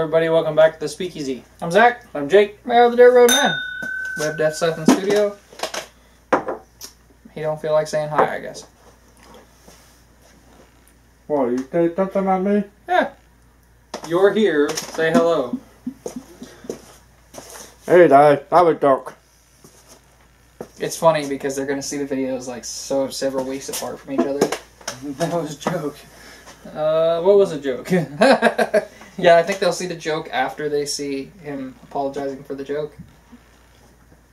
everybody. Welcome back to the Speakeasy. I'm Zach. I'm Jake. Mayor of the Dirt Road Man. We have Death Seth in the studio. He don't feel like saying hi, I guess. What, you say something at me? Yeah. You're here. Say hello. Hey, Dad, have a dog. It's funny because they're gonna see the videos like so several weeks apart from each other. That was a joke. Uh, what was a joke? yeah, I think they'll see the joke after they see him apologizing for the joke.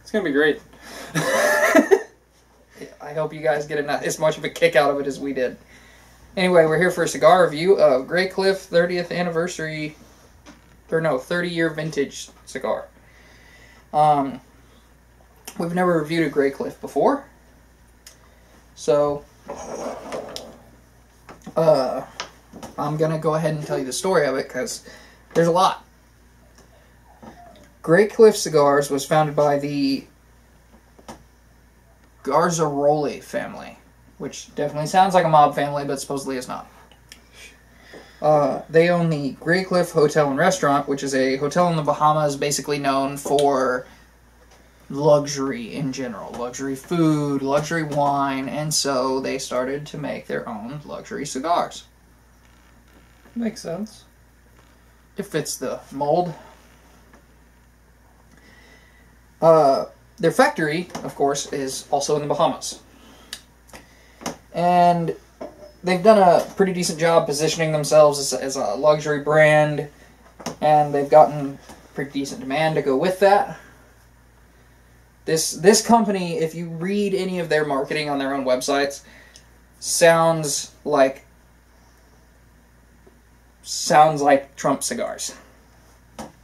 It's gonna be great. I hope you guys get as much of a kick out of it as we did. Anyway, we're here for a cigar review of Graycliff 30th anniversary, or no, 30 year vintage cigar. Um, we've never reviewed a Graycliff before, so uh, I'm gonna go ahead and tell you the story of it because there's a lot. Graycliff Cigars was founded by the Garzaroli family, which definitely sounds like a mob family, but supposedly is not. Uh, they own the Graycliff Hotel and Restaurant, which is a hotel in the Bahamas basically known for luxury in general luxury food, luxury wine, and so they started to make their own luxury cigars. Makes sense. It fits the mold. Uh, their factory, of course, is also in the Bahamas. And they've done a pretty decent job positioning themselves as, as a luxury brand, and they've gotten pretty decent demand to go with that. This this company, if you read any of their marketing on their own websites, sounds like sounds like Trump cigars.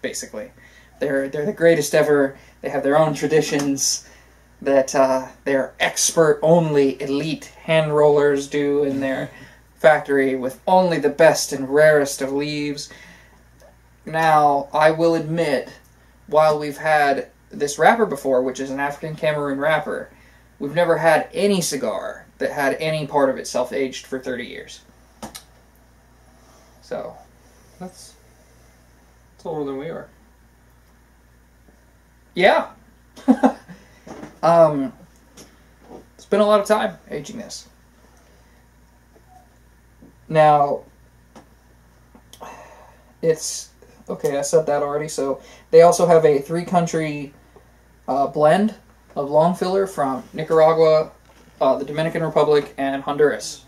Basically, they're they're the greatest ever. They have their own traditions that uh, their expert only elite hand rollers do in their factory with only the best and rarest of leaves. Now, I will admit, while we've had this wrapper before, which is an African Cameroon wrapper, we've never had any cigar that had any part of itself aged for 30 years. So, That's, that's older than we are. yeah. um, it's been a lot of time aging this. Now, it's okay. I said that already. So they also have a three-country uh, blend of long filler from Nicaragua, uh, the Dominican Republic, and Honduras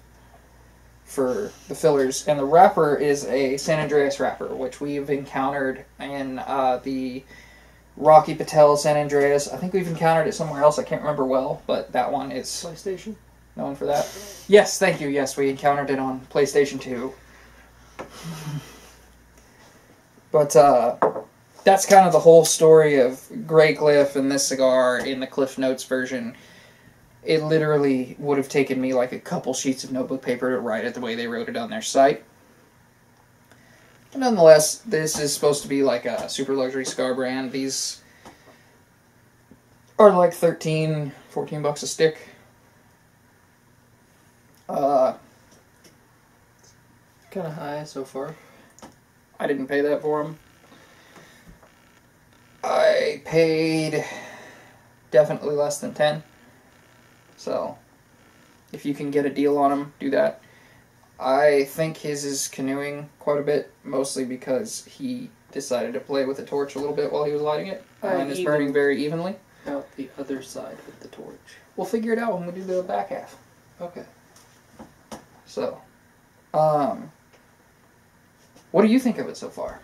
for the fillers. And the wrapper is a San Andreas wrapper, which we've encountered in uh, the Rocky Patel San Andreas. I think we've encountered it somewhere else. I can't remember well, but that one is PlayStation. known for that. Yes, thank you. Yes, we encountered it on PlayStation 2. But uh, that's kind of the whole story of Graycliff and this cigar in the Cliff Notes version. It literally would have taken me like a couple sheets of notebook paper to write it the way they wrote it on their site. But nonetheless, this is supposed to be like a super luxury cigar brand. These are like 13, 14 bucks a stick. Uh, Kind of high so far. I didn't pay that for them. I paid definitely less than 10. So, if you can get a deal on them, do that. I think his is canoeing quite a bit, mostly because he decided to play with the torch a little bit while he was lighting it, Uh, and it's burning very evenly. Out the other side with the torch. We'll figure it out when we do the back half. Okay. So, um, what do you think of it so far?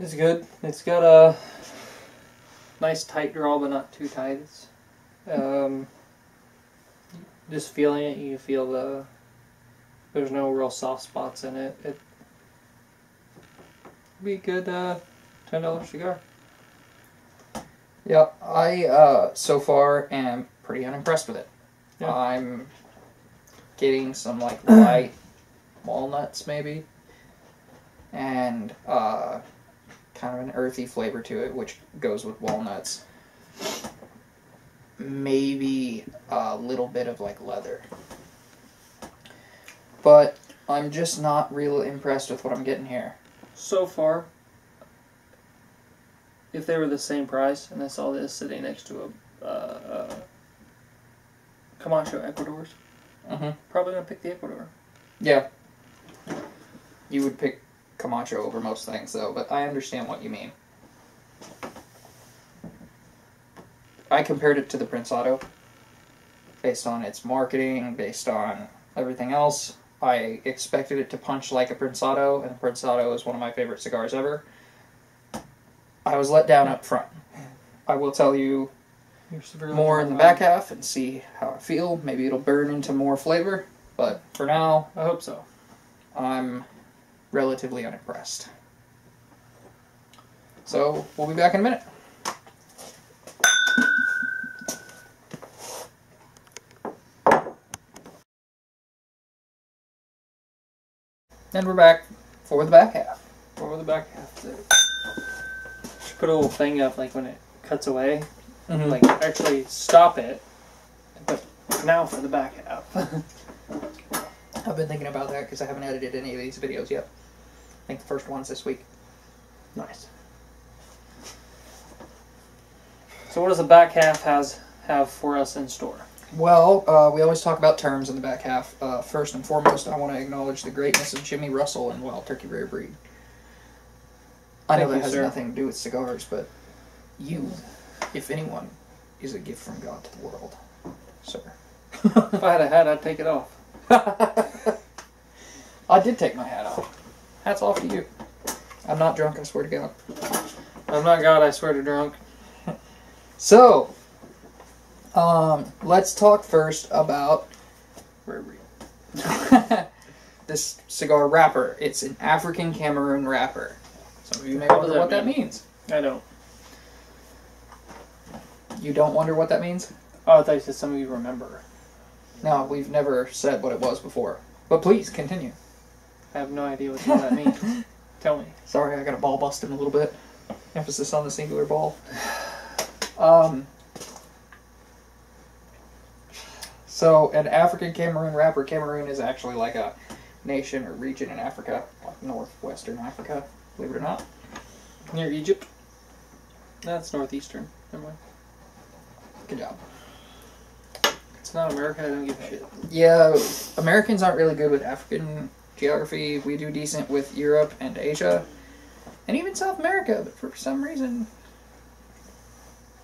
It's good. It's got a nice tight draw, but not too tight. It's, um, just feeling it, you feel the. There's no real soft spots in it. It be a good uh, ten dollar cigar. Yeah, I uh, so far am pretty unimpressed with it. Yeah. I'm getting some like light walnuts maybe, and uh, kind of an earthy flavor to it, which goes with walnuts. Maybe a little bit of like leather, but I'm just not real impressed with what I'm getting here. So far, if they were the same price and I saw this sitting next to a uh, uh, Camacho Ecuadors, Mm-hmm. probably gonna pick the Ecuador. Yeah. You would pick Camacho over most things, though, but I understand what you mean. I compared it to the Prince Auto based on its marketing, based on everything else. I expected it to punch like a Prince Auto, and Prince Auto is one of my favorite cigars ever. I was let down up front. I will tell you more in the back half and see how I feel. Maybe it'll burn into more flavor, but for now, I hope so. I'm relatively unimpressed. So we'll be back in a minute. And we're back for the back half. Or the back half. Should put a little thing up like when it cuts away. Mm-hmm. Like actually stop it. But now for the back half. I've been thinking about that because I haven't edited any of these videos yet. I think the first one's this week. nice. So what does the back half has have for us in store? Well, uh, we always talk about terms in the back half. Uh, first and foremost, I want to acknowledge the greatness of Jimmy Russell and Wild Turkey Rare Breed. I know Thank that you, has sir. nothing to do with cigars, but you, if anyone, is a gift from God to the world, sir. If I had a hat, I'd take it off. I did take my hat off. Hats off to you. I'm not drunk, I swear to God. I'm not God, I swear to drunk. So, um, let's talk first about this cigar wrapper. It's an African Cameroon wrapper. Some of you may What wonder that what that means. I don't. You don't wonder what that means? Oh, I thought you said some of you remember. No, we've never said what it was before. But please continue. I have no idea what hell that means. Tell me. Sorry, I got a ball busting a little bit. Emphasis on the singular ball. Um. So, an African Cameroon wrapper. Cameroon is actually like a nation or region in Africa, like northwestern Africa, believe it or not. Near Egypt? That's northeastern. Never mind. Good job. It's not America, I don't give a shit. Yeah, Americans aren't really good with African geography. We do decent with Europe and Asia, and even South America. But for some reason,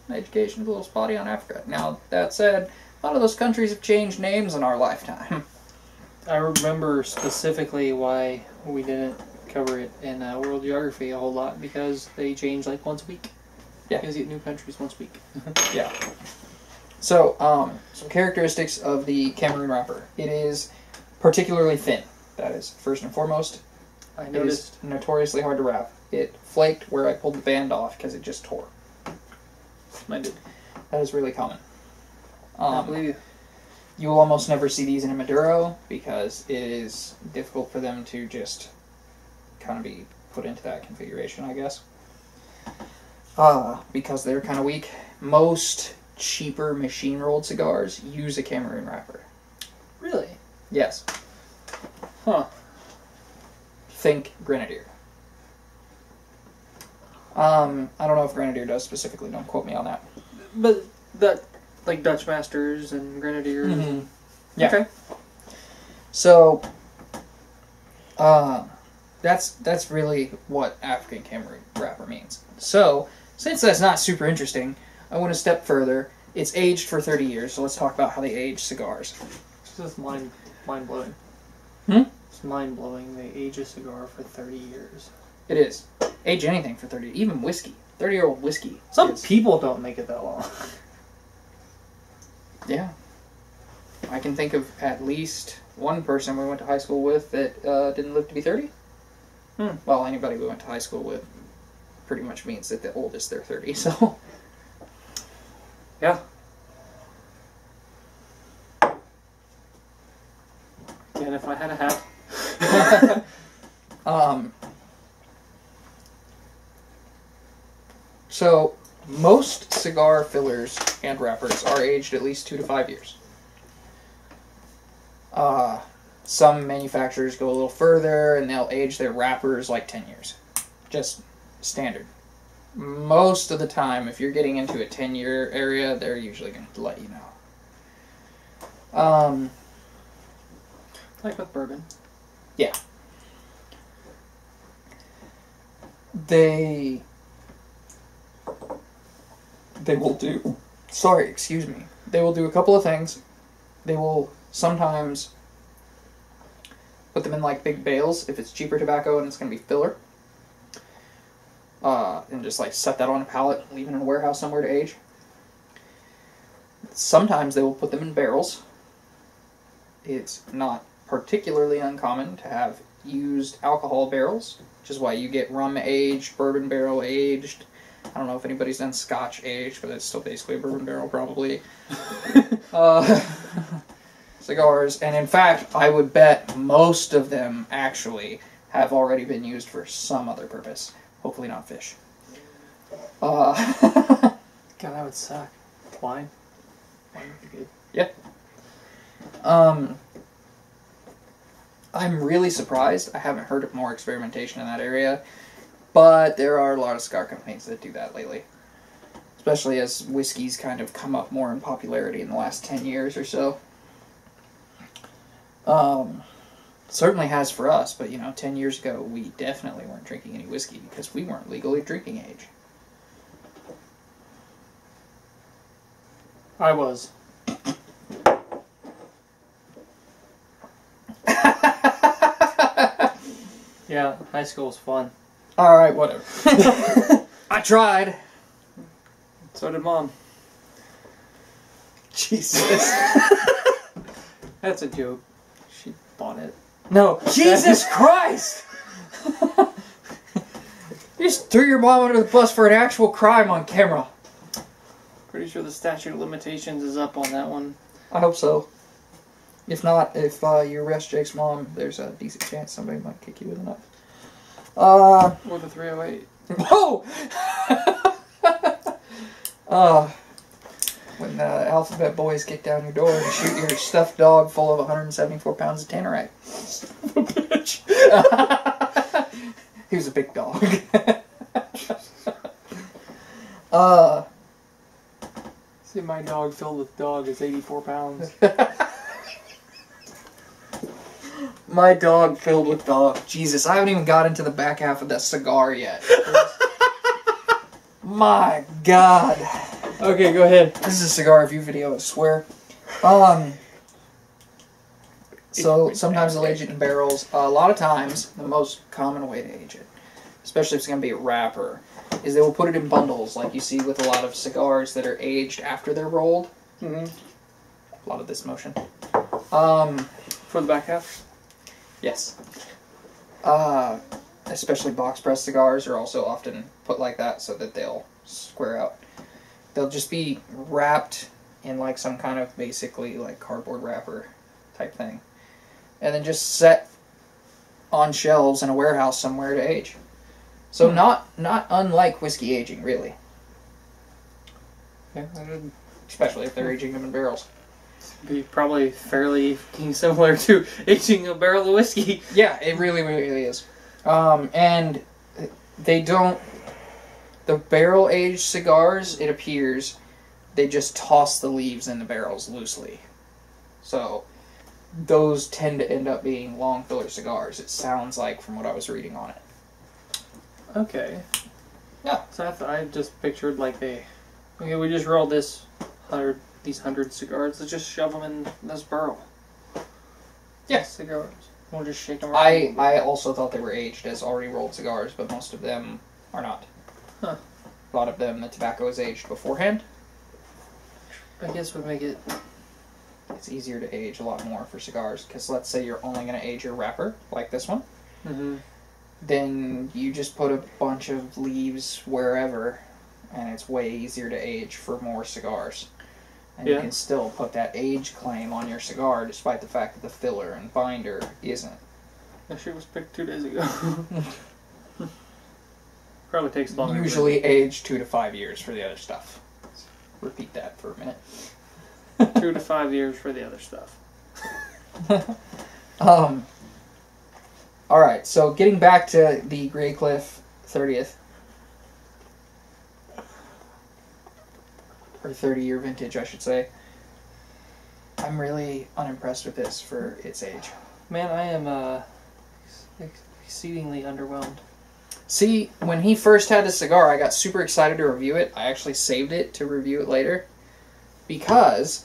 education's a little spotty on Africa. Now that said, a lot of those countries have changed names in our lifetime. I remember specifically why we didn't cover it in uh, World Geography a whole lot because they change like once a week. Yeah. Because you get new countries once a week. yeah. So, um, some characteristics of the Cameroon wrapper. It is particularly thin. That is first and foremost. I It is noticed. notoriously hard to wrap. It flaked where I pulled the band off because it just tore. I did. That is really common. I Um, believe you. You will almost never see these in a Maduro because it is difficult for them to just kind of be put into that configuration, I guess. Uh, because they're kind of weak. Most cheaper machine rolled cigars use a Cameroon wrapper. Really? Yes. Huh. Think Grenadier. Um, I don't know if Grenadier does specifically. Don't quote me on that. But that, like Dutch Masters and Grenadiers. Mhm. Yeah. Okay. So, uh, that's that's really what African Cameroon wrapper means. So, since that's not super interesting, I want to step further. It's aged for 30 years, so let's talk about how they age cigars. This is mind mind blowing. Hmm? It's mind blowing. They age a cigar for thirty years. It is age anything for 30, even whiskey. 30 year old whiskey. Some is- people don't make it that long. yeah. I can think of at least one person we went to high school with that uh, didn't live to be 30. Hmm. Well, anybody we went to high school with pretty much means that the oldest they're 30, so. Yeah. And if I had a hat, um, so most cigar fillers and wrappers are aged at least two to five years. Uh, some manufacturers go a little further and they'll age their wrappers like 10 years. Just standard. Most of the time, if you're getting into a 10 year area, they're usually going to let you know. Um, Like with bourbon. Yeah. They they will do sorry excuse me they will do a couple of things they will sometimes put them in like big bales if it's cheaper tobacco and it's going to be filler uh, and just like set that on a pallet leave it in a warehouse somewhere to age sometimes they will put them in barrels it's not particularly uncommon to have used alcohol barrels which is why you get rum aged, bourbon barrel aged. I don't know if anybody's done Scotch aged, but it's still basically a bourbon barrel, probably. uh, cigars, and in fact, I would bet most of them actually have already been used for some other purpose. Hopefully, not fish. Uh, God, that would suck. Wine. Wine would be good. Yeah. Um, I'm really surprised. I haven't heard of more experimentation in that area, but there are a lot of cigar companies that do that lately. Especially as whiskeys kind of come up more in popularity in the last 10 years or so. Um, certainly has for us, but you know, 10 years ago, we definitely weren't drinking any whiskey because we weren't legally drinking age. I was. Yeah, high school was fun. Alright, whatever. I tried. So did mom. Jesus. That's a joke. She bought it. No, Jesus Christ! you just threw your mom under the bus for an actual crime on camera. Pretty sure the statute of limitations is up on that one. I hope so. If not, if uh, you arrest Jake's mom, there's a decent chance somebody might kick you with a knife. Uh, Or the 308. whoa! uh, when uh, Alphabet Boys kick down your door and shoot your stuffed dog full of 174 pounds of tannerite. Bitch. he was a big dog. uh, See, my dog filled with dog is 84 pounds. my dog filled with dog. Jesus, I haven't even got into the back half of that cigar yet. my God. Okay, go ahead. This is a cigar review video, I swear. Um. So sometimes they'll age it in barrels. a lot of times, the most common way to age it, especially if it's going to be a wrapper, is they will put it in bundles, like you see with a lot of cigars that are aged after they're rolled. Mm-hmm. A lot of this motion. Um. For the back half? Yes. Uh, especially box press cigars are also often put like that so that they'll square out. They'll just be wrapped in like some kind of basically like cardboard wrapper type thing. And then just set on shelves in a warehouse somewhere to age. So Hmm. not not unlike whiskey aging really, Yeah, especially if they're aging them in barrels. be probably fairly similar to aging a barrel of whiskey. Yeah, it really, really is. Um, and they don't. The barrel aged cigars, it appears, they just toss the leaves in the barrels loosely. So, those tend to end up being long filler cigars, it sounds like from what I was reading on it. Okay. Yeah. So I, th- I just pictured like they, okay, we just rolled this hundred, these hundred cigars. Let's just shove them in this barrel. Yeah. Cigars. We'll just shake them. I, I also thought they were aged as already rolled cigars, but most of them are not. Huh. A lot of them, the tobacco is aged beforehand. I guess would make it. It's easier to age a lot more for cigars, because let's say you're only going to age your wrapper, like this one. Mm-hmm. then you just put a bunch of leaves wherever, and it's way easier to age for more cigars. And you can still put that age claim on your cigar, despite the fact that the filler and binder isn't. That shit was picked two days ago. Probably takes longer. Usually age two to five years for the other stuff. Repeat that for a minute. two to five years for the other stuff. Um. All right, so getting back to the Graycliff 30th or 30 year vintage, I should say. I'm really unimpressed with this for its age. Man, I am uh, ex- exceedingly underwhelmed. See, when he first had the cigar, I got super excited to review it. I actually saved it to review it later because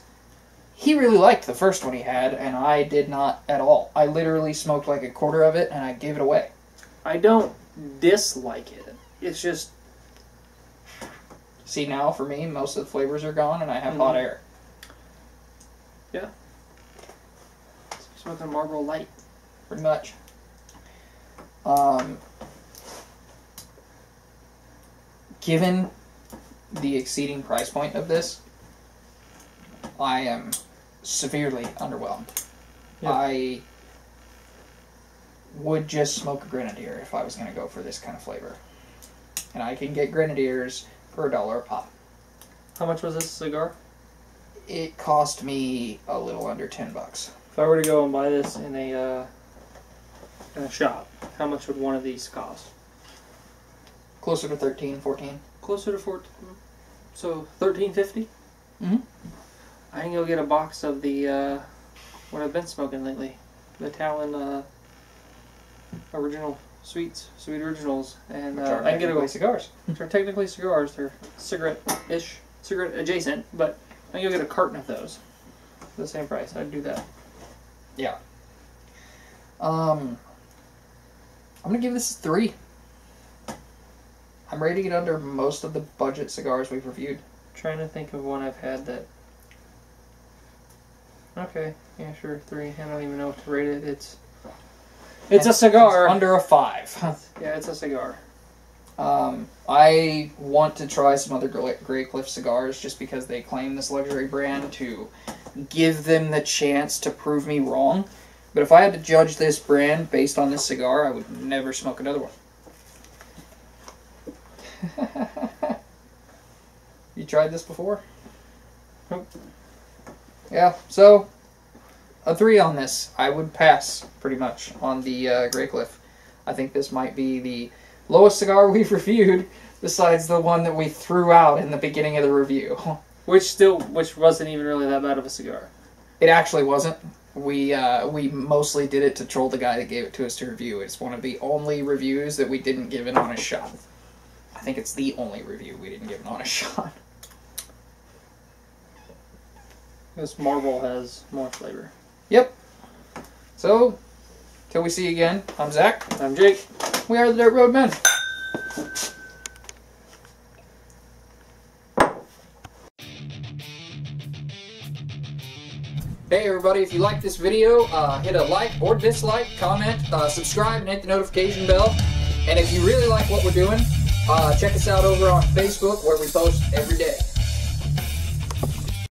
he really liked the first one he had, and I did not at all. I literally smoked like a quarter of it and I gave it away. I don't dislike it. It's just See, now for me, most of the flavors are gone and I have hot Mhm. air. Yeah. Smoking a Marlboro Light. pretty much. Um, given the exceeding price point of this, I am severely underwhelmed. Yeah. I would just smoke a grenadier if I was going to go for this kind of flavor. And I can get grenadiers for a dollar a pop. How much was this cigar? It cost me a little under 10 bucks. If I were to go and buy this in a uh, in a shop, how much would one of these cost? Closer to 13, 14. Closer to fourteen. So thirteen fifty. Mhm. I can go get a box of the uh, what I've been smoking lately, the Talon uh, original sweets, sweet originals, and uh, I can get technically a cigars. Which are technically cigars. They're cigarette-ish, cigarette adjacent, but I can go get a carton of those for the same price. I'd do that. Yeah. Um, I'm gonna give this three. I'm rating it under most of the budget cigars we've reviewed. trying to think of one I've had that. Okay, yeah, sure, three. I don't even know what to rate it. It's it's a cigar. It's under a five. yeah, it's a cigar. Um, I want to try some other Graycliff cigars just because they claim this luxury brand to give them the chance to prove me wrong. But if I had to judge this brand based on this cigar, I would never smoke another one. you tried this before? Nope. Yeah, so a three on this. I would pass pretty much on the uh, Graycliff. I think this might be the lowest cigar we've reviewed, besides the one that we threw out in the beginning of the review. Which still, which wasn't even really that bad of a cigar. It actually wasn't. We uh, we mostly did it to troll the guy that gave it to us to review. It's one of the only reviews that we didn't give an honest shot. Think it's the only review we didn't give an honest shot. This marble has more flavor. Yep. So, till we see you again, I'm Zach. I'm Jake. We are the Dirt Road Men. Hey everybody, if you like this video, uh, hit a like or dislike, comment, uh, subscribe, and hit the notification bell. And if you really like what we're doing, uh, check us out over on Facebook where we post every day.